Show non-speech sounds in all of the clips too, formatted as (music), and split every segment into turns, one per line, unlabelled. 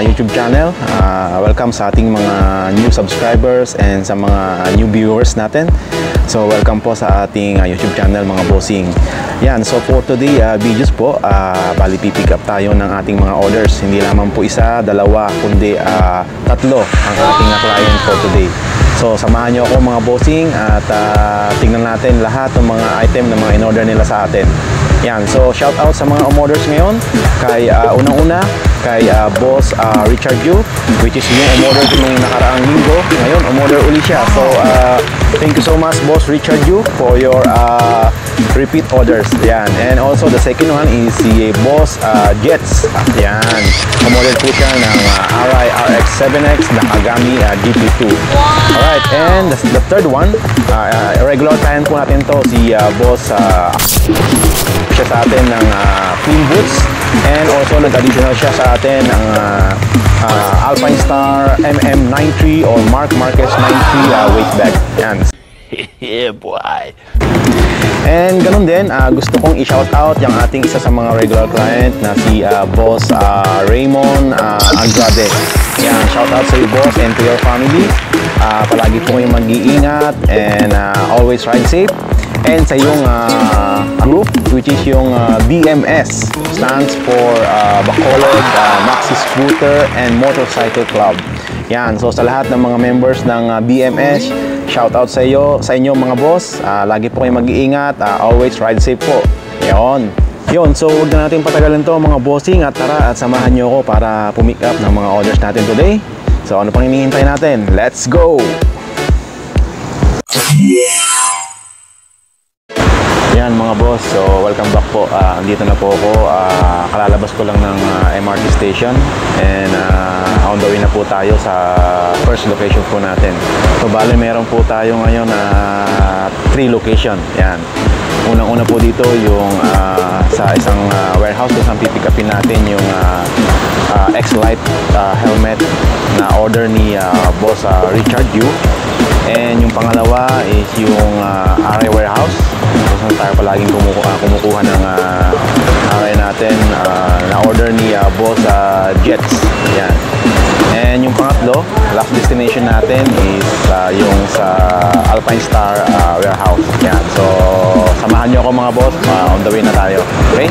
ah, YouTube channel. Ah, welcome sa ating mga new subscribers and sa mga new viewers natin. So welcome po sa ating ah, YouTube channel mga bossing. Yan, so for today ah, videos po, ah, bali pipick up tayo ng ating mga orders. Hindi lamang po isa, dalawa, kundi ah, tatlo ang ating client for today. So samahan niyo ako mga bossing at ah, tingnan natin lahat ng mga item na mga in-order nila sa atin. Yan, so shout out sa mga umorders ngayon kay ah, unang-una kay ah, boss ah, Richard Yu which is yung umorder ko nung nakaraang linggo. Ngayon, umorder uli siya. So ah, thank you so much boss Richard Yu for your ah, repeat orders. Yan. And also the second one is si boss ah, Jets. Yan. Umorder po siya ng ah, RI RX 7X na Kagami ah, GP2. Alright, and the, the third one, ah, ah, regular client po natin to si ah, boss ah, siya sa atin ng uh, clean boots and also nag-additional siya sa atin ng uh, uh, Alpine Star MM93 or Mark Marquez 93 uh, weight bag. Yan. (laughs)
yeah, boy.
And ganun din, ah, gusto kong i-shout out yung ating isa sa mga regular client na si ah, Boss ah, Raymond ah, Andrade. Yan, shout out sa iyo boss and to your family. Ah, palagi po kayong mag-iingat and ah, always ride safe. And sa iyong ah, group which is yung ah, BMS stands for ah, Bacolod ah, Maxi Scooter and Motorcycle Club. Yan, so sa lahat ng mga members ng ah, BMS, shout out sa iyo, sa inyo mga boss. Ah, lagi po kayong mag-iingat, ah, always ride safe po. Yon. Yon, so huwag na natin patagalin to mga bossing at tara at samahan niyo ako para pumick up ng mga orders natin today. So ano pang hinihintay natin? Let's go! Yan mga boss, so welcome back po. Ah, andito na po ako. Ah, kalalabas ko lang ng ah, MRT station and ah, on the way na po tayo sa first location po natin. So bale meron po tayo ngayon na three location. Yan. Unang-una po dito yung ah, sa isang ah, warehouse kung saan pipikapin natin yung ah, ah, X-Lite ah, helmet na order ni ah, boss ah, Richard Yu. And yung pangalawa is yung uh, RI warehouse. Kung saan tayo palaging kumukuha, kumukuha ng uh, RI natin ah, na order ni ah, boss ah, Jets. Yan. And yung pangatlo, last destination natin is ah, yung sa Alpine Star ah, warehouse. Yan. So, samahan nyo ako mga boss. Ah, on the way na tayo. Okay?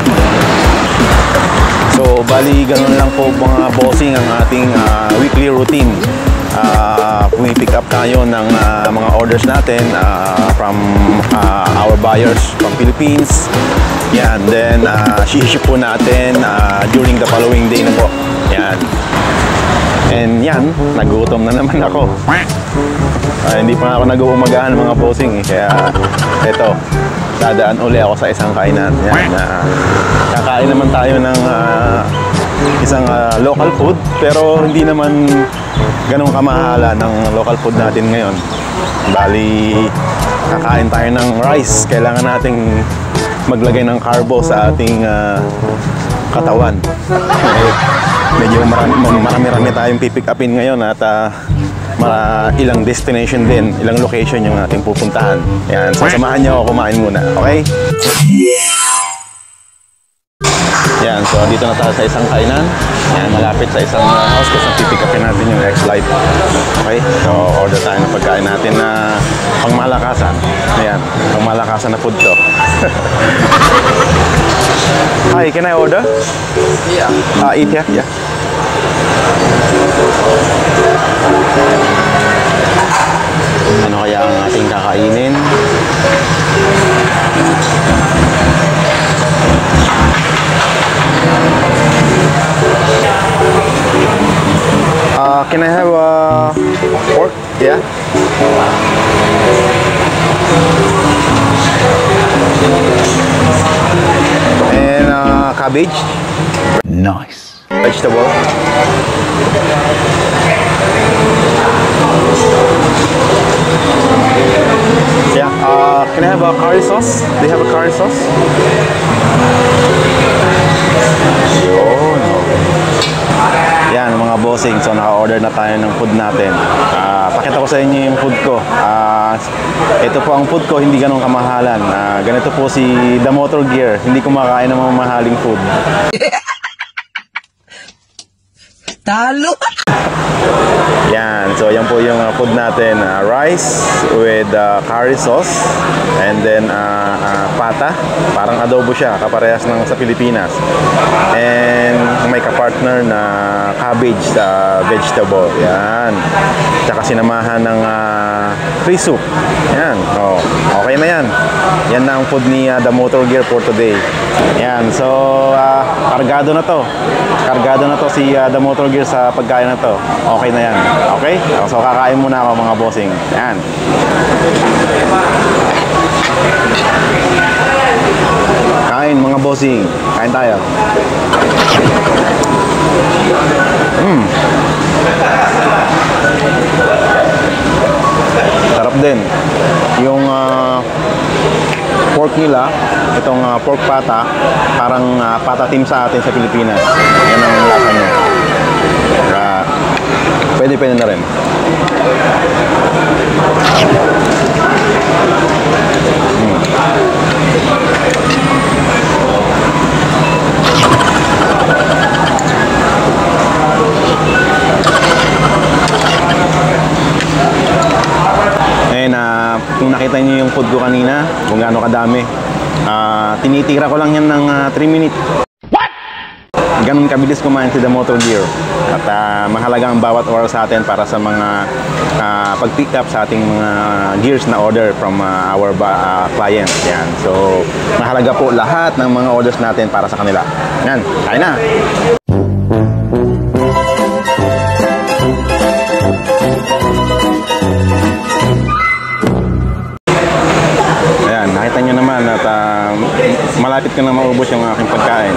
So, bali ganun lang po mga bossing ang ating ah, weekly routine. Ah, pumipick up tayo ng ah, mga orders natin ah, from ah, our buyers from Philippines. Yan, then uh, ship po natin ah, during the following day na po. Yan. And yan, nagutom na naman ako. Ah, hindi pa ako nag-uumagahan mga bossing eh. Kaya eto, dadaan uli ako sa isang kainan. Yan, ah, kakain naman tayo ng ah, isang ah, local food pero hindi naman ganun kamahala ng local food natin ngayon. Bali, kakain tayo ng rice. Kailangan nating maglagay ng carbo sa ating ah, katawan. (laughs) Medyo marami, marami-rami tayong pipick upin ngayon at ah, mara, ilang destination din, ilang location yung ating pupuntahan. Yan, so samahan niyo ako kumain muna, okay? Yan, so dito na tayo sa isang kainan. Yan, malapit sa isang uh, house pipick upin natin yung X-Lite. Okay, so order tayo ng pagkain natin na pangmalakasan. Ayan, pangmalakasan na food to. (laughs) Hi, can I order?
Yeah.
Ah, eat here? Yeah. Ano kaya ang ating kakainin? Uh, can I have a uh, pork? Yeah. And uh, cabbage.
Nice.
Vegetable. Yeah. Uh, can I have a curry sauce? They have a curry sauce. Bossing, so naka-order na tayo ng food natin. Ah, pakita ko sa inyo yung food ko. Ah, ito po ang food ko, hindi ganun kamahalan. Ah, ganito po si The Motor Gear, hindi kumakain ng mga mahaling food. (laughs)
Talo!
So yan po yung uh, food natin. Uh, rice with uh, curry sauce and then uh, uh, pata. Parang adobo siya, kaparehas ng sa Pilipinas. And may kapartner na cabbage sa vegetable. Yan. Tsaka sinamahan ng uh, free soup. Yan. Oh, okay na yan. Yan na ang food ni uh, The Motor Gear for today. Yan. So, uh, kargado na to. Kargado na to si uh, The Motor Gear sa pagkain na to. Okay na yan. Okay? So, kakain muna ako mga bossing. Yan. Kain mga bossing. Kain tayo. Mm. Sarap din. Yung ah, pork nila, itong ah, pork pata, parang ah, pata team sa atin sa Pilipinas. Yan ang lasa niya. Kaya, pwede pwede na rin. Ngayon, ah, kung nakita niyo yung food ko kanina, kung gaano kadami, ah, tinitira ko lang yan ng 3 minutes. Ganun kabilis kumain si The Motor Gear. At ah, mahalaga ang bawat oras sa atin para sa mga ah, pag-pick up sa ating mga gears na order from ah, our ah, clients. Yan. So, mahalaga po lahat ng mga orders natin para sa kanila. Yan, kain na! Ayan, nakita nyo naman at ah, malapit ko na maubos yung aking pagkain.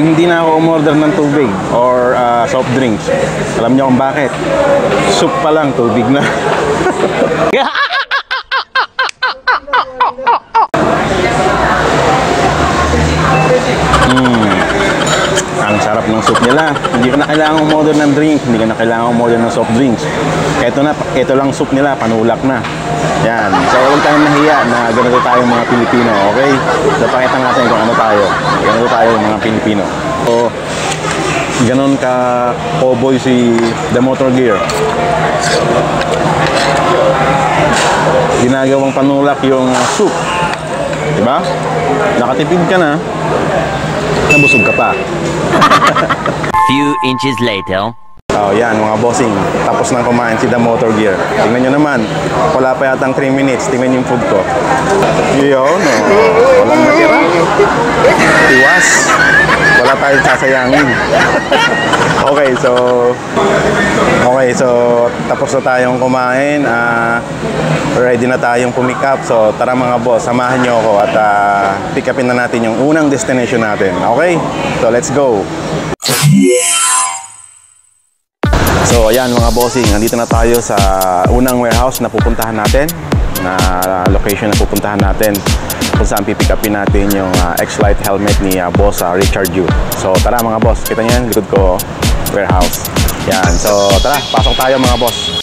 And hindi na ako umorder ng tubig or ah, soft drinks. Alam nyo kung bakit? Soup pa lang, tubig na. (laughs) (laughs) sarap ng soup nila. Hindi ka na kailangan umorder ng drink, hindi ka na kailangan umorder ng soft drinks. Ito na, ito lang soup nila, panulak na. Yan. So, huwag tayong nahiya na ganito tayo mga Pilipino, okay? So, pakita natin kung ano tayo. Ganito tayo mga Pilipino. So, ganon ka cowboy si The Motor Gear. Ginagawang panulak yung soup. Diba? Nakatipid ka na, nabusog ka pa. (laughs)
Few inches later.
Oh, yan mga bossing. Tapos nang kumain si The Motor Gear. Tingnan nyo naman. Wala pa yatang 3 minutes. Tingnan yung food ko. Yun, no. Walang natira. Tiwas. Wala tayong sasayangin. okay, so... Okay, so tapos na tayong kumain. Ah, ready na tayong pumick up. So tara mga boss, samahan nyo ako at ah, pick upin na natin yung unang destination natin. Okay? So let's go. So ayan mga bossing, nandito na tayo sa unang warehouse na pupuntahan natin na location na pupuntahan natin kung saan pipick upin natin yung ah, X-Lite helmet ni ah, boss ah, Richard Yu. So tara mga boss, kita niyo yan, likod ko warehouse. Yan, so tara, pasok tayo mga boss.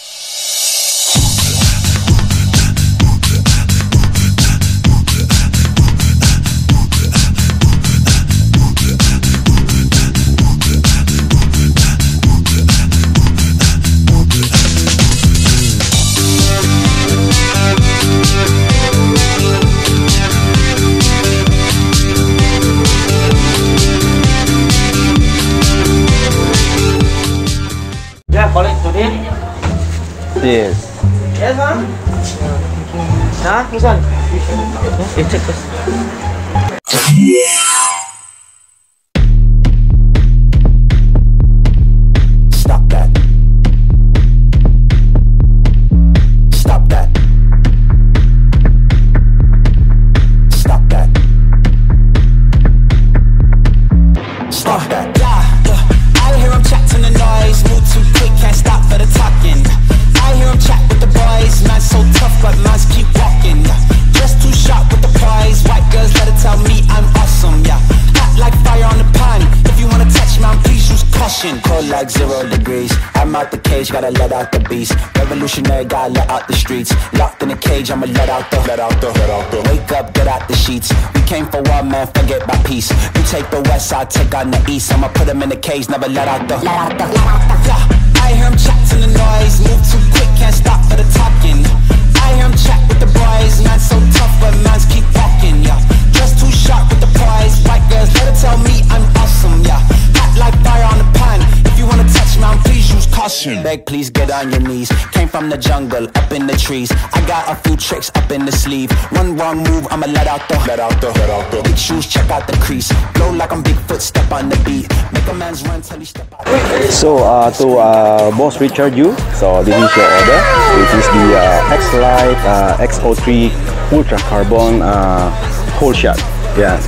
Yes.
Yes, ma'am?
Huh? Which one? You check. Beast. Revolutionary, gotta let out the streets. Locked in a cage, I'ma let out the, let out the, let out the. Wake up, get out the sheets. We came for war, man, forget my peace. You take the west, I take on the east. I'ma put them in the cage, never let out the, let out the, let out the. Yeah, I hear him chatting the noise, move too quick, can't stop for the talking. I hear him chat with the boys, man so tough, but mans keep walking, yeah. Just too sharp with the prize, white girls, let her tell me I'm awesome, yeah. Hot like fire on the pan, if you wanna touch me, I'm please use caution. Beg, please get on your knees. Came from the jungle, up in the trees. I got a few tricks up in the sleeve. One wrong move, I'ma let out the, let out the, let out the. Big shoes, check out the crease. Blow like I'm Bigfoot, step on the beat. Make a man's run till he step out.
So, uh, to uh, Boss Richard Yu, so this is your order, which is the uh, X-Lite uh, X03 Ultra Carbon uh, whole shot. Yeah.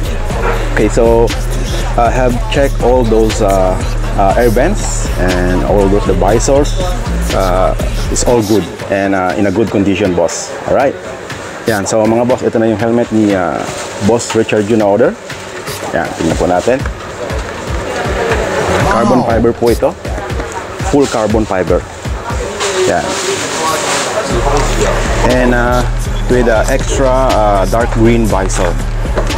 Okay, so I have checked all those uh, uh, air vents and all those the visors. Uh, it's all good and uh, in a good condition, boss. All right. Yan, so mga boss, ito na yung helmet ni uh, Boss Richard Yu na order. Yan, tingnan po natin. Carbon fiber po ito. Full carbon fiber. Yan. And uh, with uh, extra uh, dark green visor.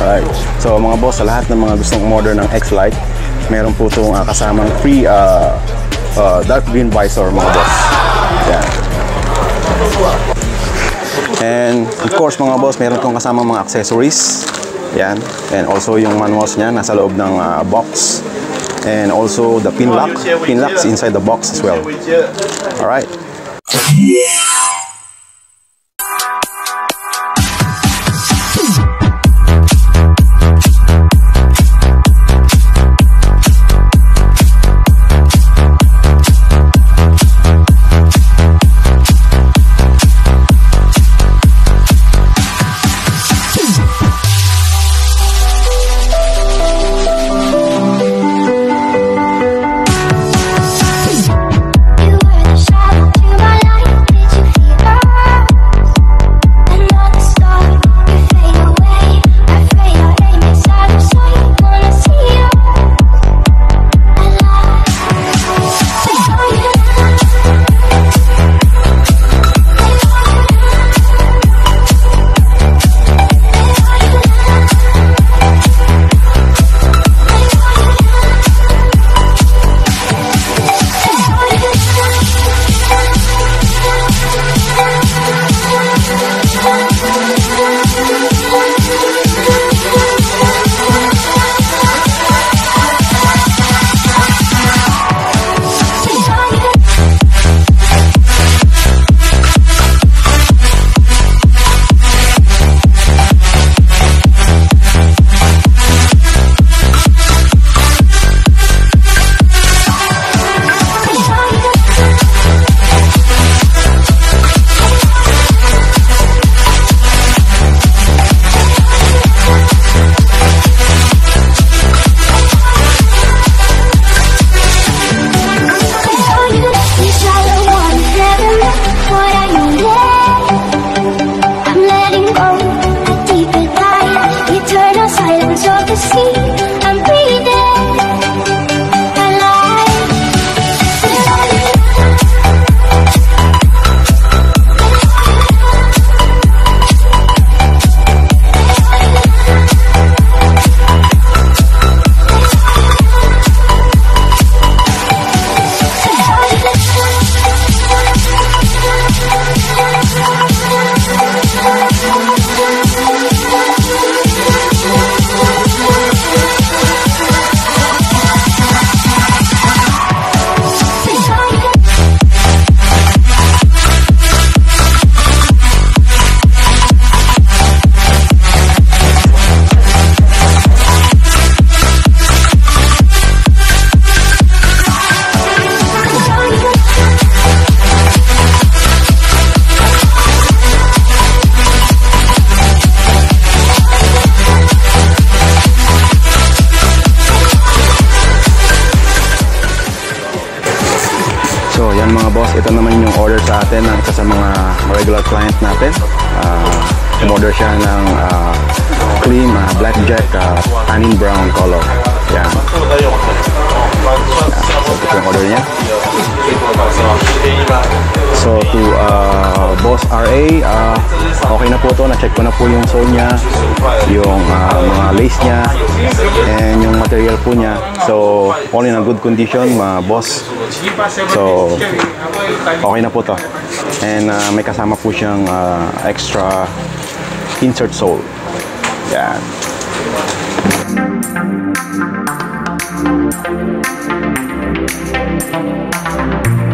Alright. So mga boss, sa lahat ng mga gustong umorder ng X-Lite, meron po itong uh, kasamang free uh, uh, dark green visor mga boss. Yan. And of course mga boss, meron itong kasamang mga accessories. Yan. And also yung manuals niya nasa loob ng uh, box. And also the pin lock. Pin locks inside the box as well. Alright.
You
order sa atin ng sa mga regular client natin. Uh, order siya ng uh, clean uh, blackjack uh, tannin brown color. Yan. Ito po yung niya. So, to uh, Boss RA, uh, okay na po to. Na-check ko na po yung sole niya, yung uh, mga lace niya, and yung material po niya. So, all in a good condition, mga boss. So, okay na po to. And uh, may kasama po siyang uh, extra insert sole. Yan. So Thank you.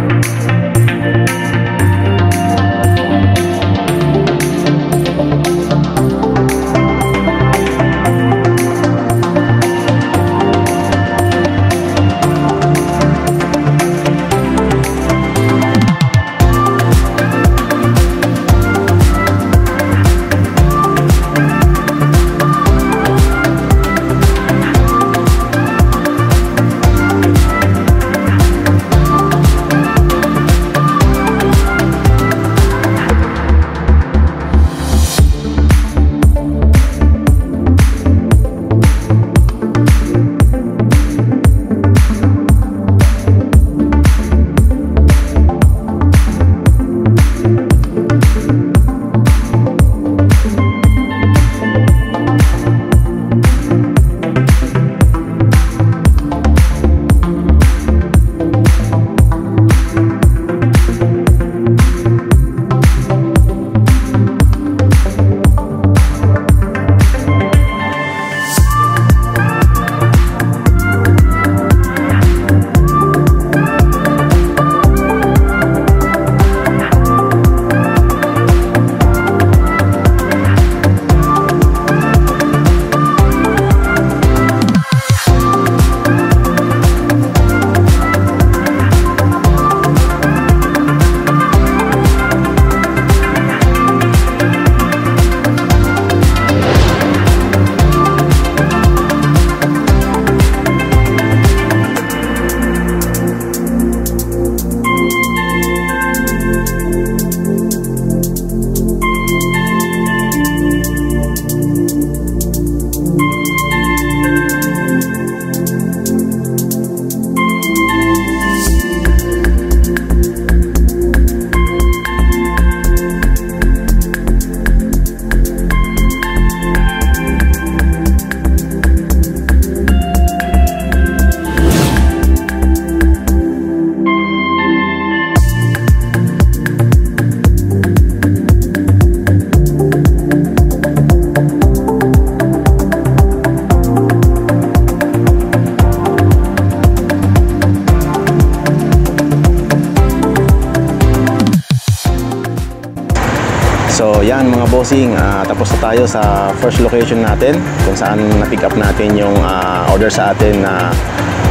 Bossing, ah, tapos na tayo sa first location natin kung saan na-pick up natin yung ah, order sa atin na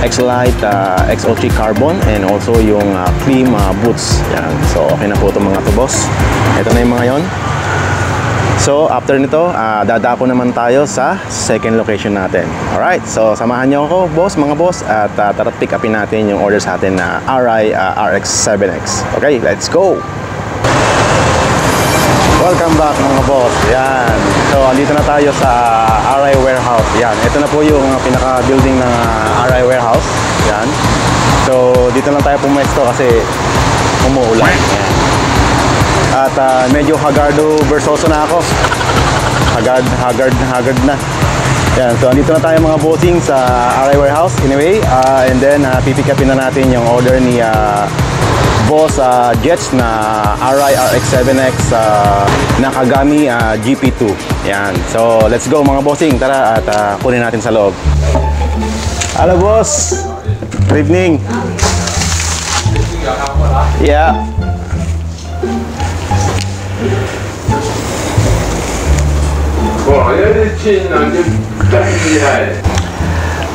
X-Lite ah, X03 Carbon and also yung ah, Clean ah, boots. Yan. So okay na po itong mga to boss. Ito na yung mga yon. So after nito, ah, dadako naman tayo sa second location natin. Alright, so samahan niyo ako boss, mga boss at uh, tara pick upin natin yung order sa atin na RI ah, RX7X. Okay, let's go! Welcome back mga boss. Yan. So, andito na tayo sa RI Warehouse. Yan. Ito na po yung pinaka-building ng RI Warehouse. Yan. So, dito lang tayo pumesto kasi umuulan. Yan. At uh, medyo hagardo versoso na ako. Hagard, haggard, haggard na. Yan. So, andito na tayo mga bossing sa RI Warehouse. Anyway, uh, and then uh, pipikapin na natin yung order ni uh, boss uh, Jets na RI RX7X uh, Nakagami uh, GP2. Yan. So, let's go mga bossing. Tara at uh, kunin natin sa loob. Hello boss. Good evening. Yeah.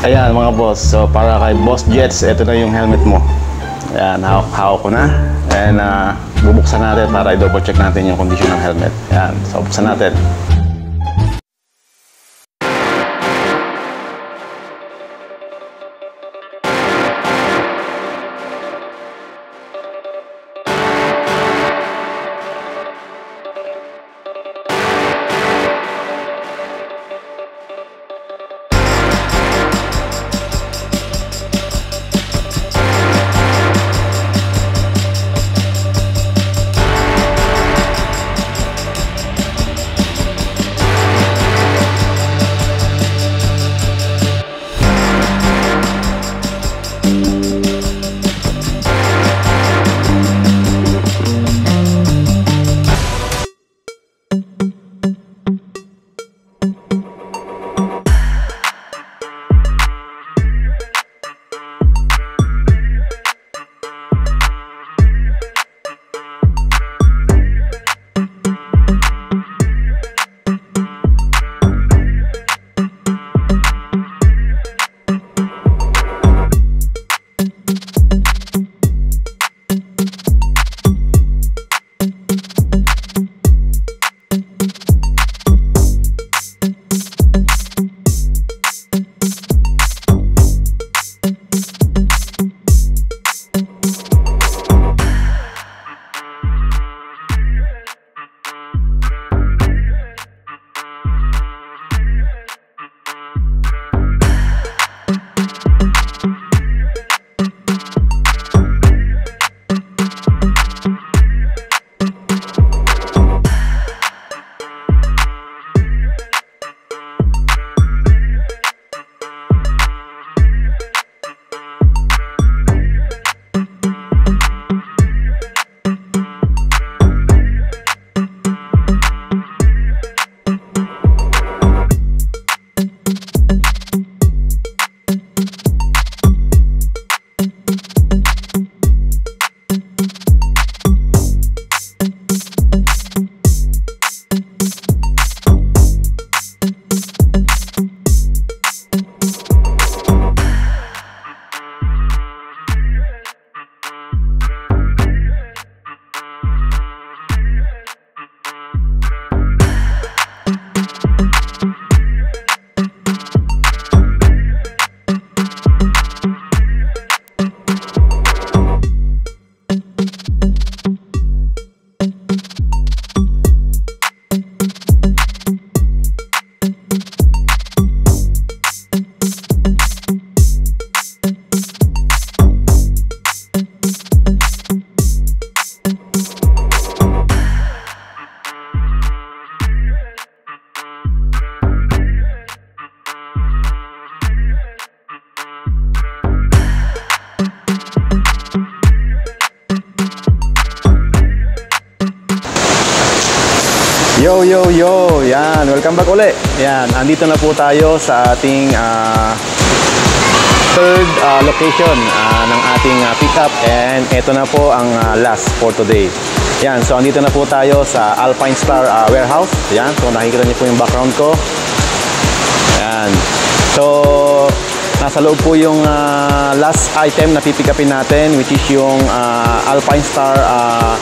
Ayan mga boss. So, para kay Boss Jets, ito na yung helmet mo. Ayan, hawak, hawak ko na. And uh, bubuksan natin para i-double check natin yung condition ng helmet. Ayan, so buksan natin. Yan, andito na po tayo sa ating ah, third ah, location ah, ng ating ah, pickup and ito na po ang ah, last for today. Yan, so andito na po tayo sa Alpine Star ah, Warehouse. Yan, so nakikita niyo po yung background ko. Yan. So, nasa loob po yung ah, last item na pipikapin natin which is yung ah, Alpine Star ah,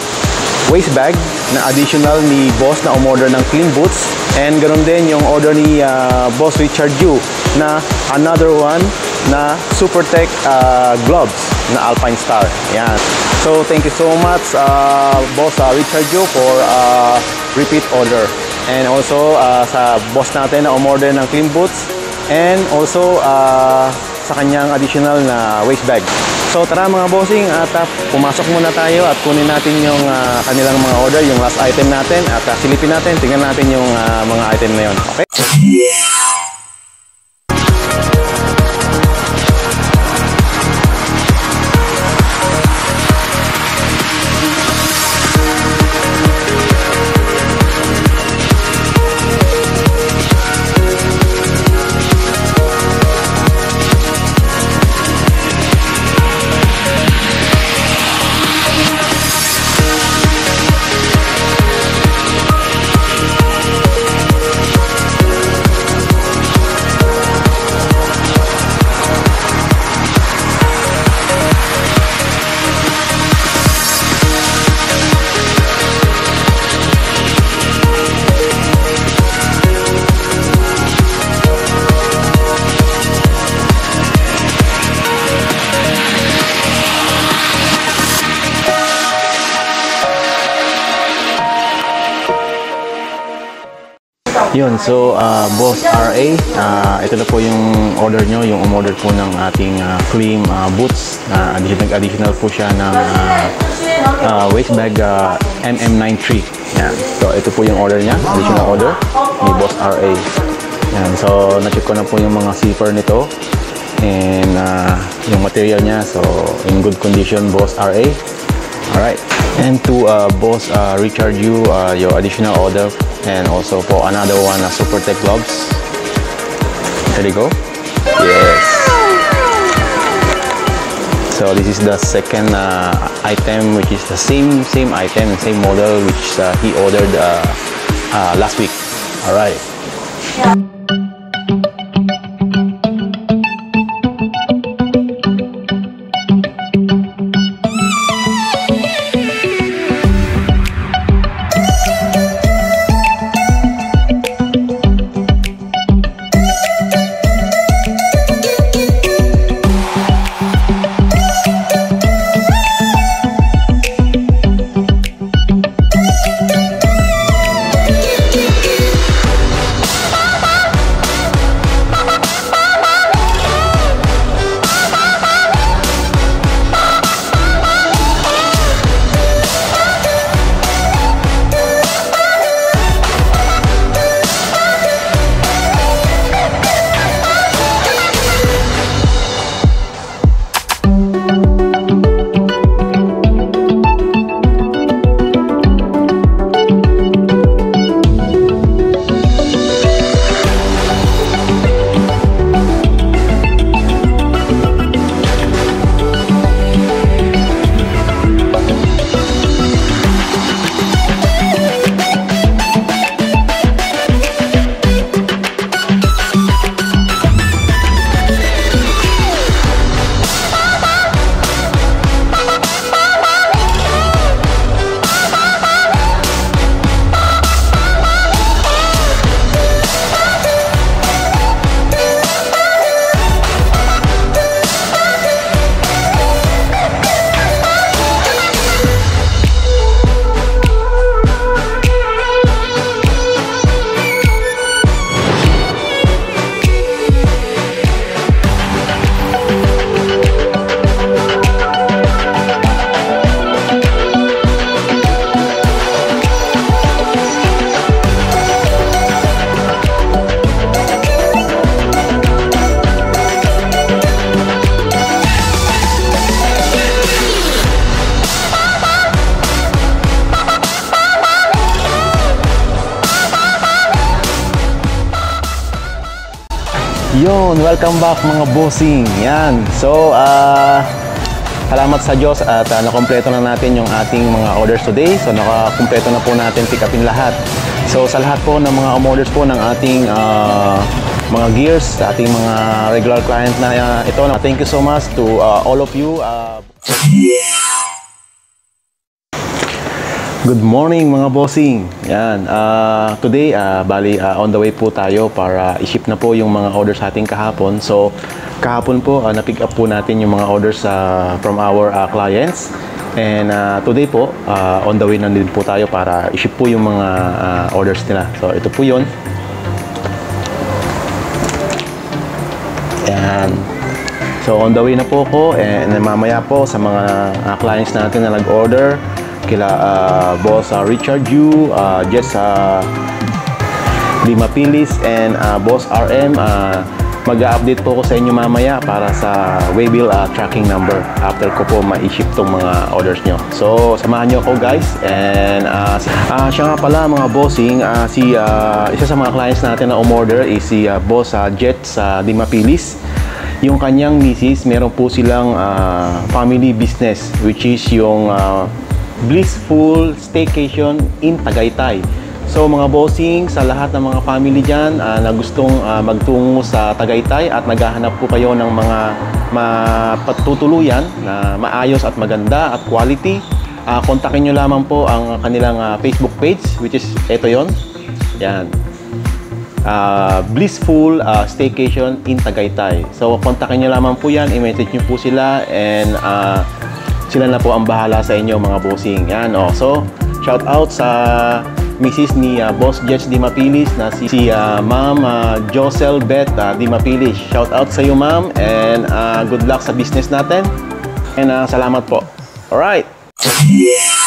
waist bag na additional ni boss na umorder ng clean boots and ganoon din yung order ni ah, boss Richard Yu na another one na Super Tech ah, gloves na Alpine Star. Yan. So thank you so much ah, boss ah, Richard Yu for ah, repeat order. And also ah, sa boss natin na umorder ng clean boots and also ah, sa kanyang additional na waist bag. So tara mga bossing at ah, pumasok muna tayo at kunin natin yung ah, kanilang mga order, yung last item natin at ah, silipin natin, tingnan natin yung ah, mga item na yun. Okay? Yun, so uh, Boss RA, uh, ito na po yung order nyo, yung umorder po ng ating uh, Clean uh, boots. Uh, additional, additional po siya ng uh, uh, waist bag uh, MM93. Yan. So ito po yung order niya, additional order ni Boss RA. Yan. So na-check ko na po yung mga zipper nito and uh, yung material niya. So in good condition, Boss RA. Alright. And to uh, Boss uh, Richard uh, your additional order and also for another one, uh, Super Tech gloves. There you go. Yes. So this is the second uh, item, which is the same same item, same model, which uh, he ordered uh, last week. All right. Yun, welcome back mga bossing. Yan. So, ah salamat sa Diyos at uh, nakompleto na natin yung ating mga orders today. So, nakakompleto na po natin pick upin lahat. So, sa lahat po ng mga orders po ng ating ah, mga gears, sa ating mga regular client na ah, ito, thank you so much to ah, all of you. ah, Good morning mga bossing. Yan. ah, today, ah, bali ah, on the way po tayo para i-ship na po yung mga orders ating kahapon. So, kahapon po, ah, na-pick up po natin yung mga orders ah, from our ah, clients. And ah, today po, ah, on the way na din po tayo para i-ship po yung mga ah, orders nila. So, ito po yun. Yan. So on the way na po ako and mamaya po sa mga ah, clients natin na nag-order kila ah, boss ah, Richard Yu, uh, Jess uh, Lima Pilis and ah, boss RM ah, mag-update po ko sa inyo mamaya para sa waybill ah, tracking number after ko po ma-ship tong mga orders nyo. So samahan nyo ako guys and si- ah, siya nga pala mga bossing ah, si ah, isa sa mga clients natin na umorder is si ah, boss ah, Jet sa Lima Pilis yung kanyang misis, meron po silang ah, family business which is yung ah, Blissful Staycation in Tagaytay. So mga bossing, sa lahat ng mga family dyan ah, na gustong ah, magtungo sa Tagaytay at naghahanap po kayo ng mga mapatutuluyan na maayos at maganda at quality, ah, kontakin nyo lamang po ang kanilang ah, Facebook page which is ito yon Yan uh, Blissful uh, Staycation in Tagaytay. So, kontakin nyo lamang po yan, i-message nyo po sila and uh, sila na po ang bahala sa inyo mga bossing. Yan, oh. So, shout out sa Mrs. ni uh, Boss Jets Di Mapilis na si, si uh, Ma'am uh, Josel Beth uh, Di Mapilis. Shout out sa iyo ma'am and uh, good luck sa business natin. And uh, salamat po. Alright. Yo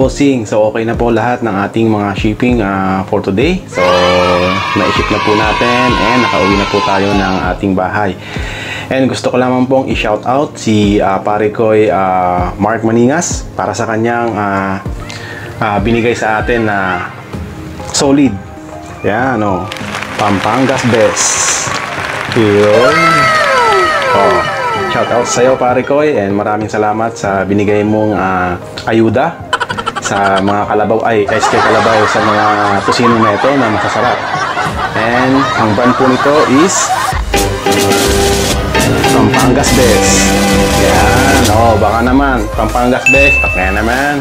bossing, so okay na po lahat ng ating mga shipping ah, for today. So na-ship na po natin and nakauwi na po tayo ng ating bahay. And gusto ko lamang pong i-shout out si ah, pare ko'y ah, Mark Maningas para sa kanyang ah, ah, binigay sa atin na solid. Yan, ano. Pampangas best. Yun. Oh, shout out sa iyo pare Koy and maraming salamat sa binigay mong ah, ayuda sa mga kalabaw ay SK kalabaw sa mga tusino na ito na masasarap. And ang brand po nito is Pampangas Best. Yan. Oh, baka naman. Pampangas Best. Pakaya naman.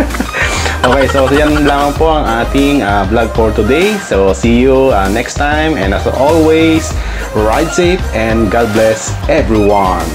(laughs) okay, so yan lang po ang ating ah, vlog for today. So, see you ah, next time. And as always, ride safe and God bless everyone.